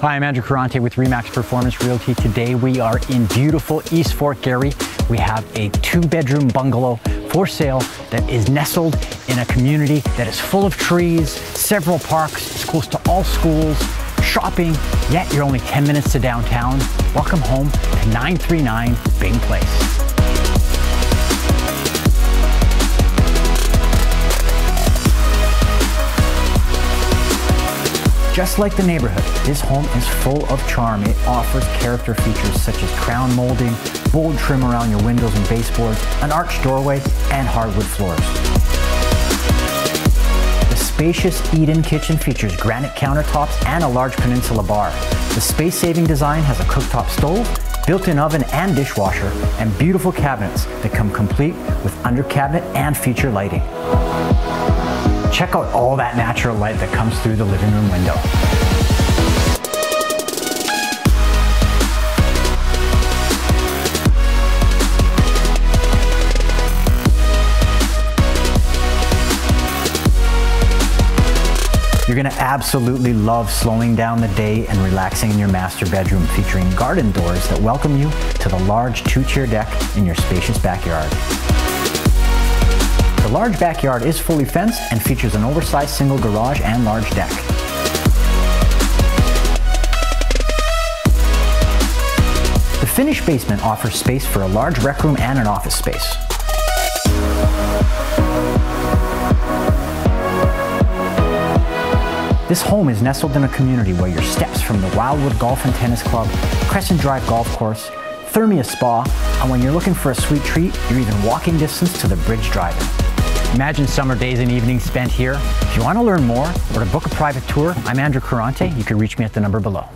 Hi, I'm Andrew Caronte with Remax Performance Realty. Today we are in beautiful East Fort Garry. We have a two bedroom bungalow for sale that is nestled in a community that is full of trees, several parks, it's close to all schools, shopping, yet you're only 10 minutes to downtown. Welcome home to 939 Byng Place. Just like the neighborhood, this home is full of charm. It offers character features such as crown molding, bold trim around your windows and baseboards, an arched doorway, and hardwood floors. The spacious eat-in kitchen features granite countertops and a large peninsula bar. The space-saving design has a cooktop stove, built-in oven and dishwasher, and beautiful cabinets that come complete with under cabinet and feature lighting. Check out all that natural light that comes through the living room window. You're gonna absolutely love slowing down the day and relaxing in your master bedroom featuring garden doors that welcome you to the large two-tier deck in your spacious backyard. The large backyard is fully fenced and features an oversized single garage and large deck. The finished basement offers space for a large rec room and an office space. This home is nestled in a community where your steps from the Wildwood Golf and Tennis Club, Crescent Drive Golf Course, Thermëa Spa, and when you're looking for a sweet treat, you're even walking distance to the Bridge Drive-In. Imagine summer days and evenings spent here. If you want to learn more or to book a private tour, I'm Andrew Caronte. You can reach me at the number below.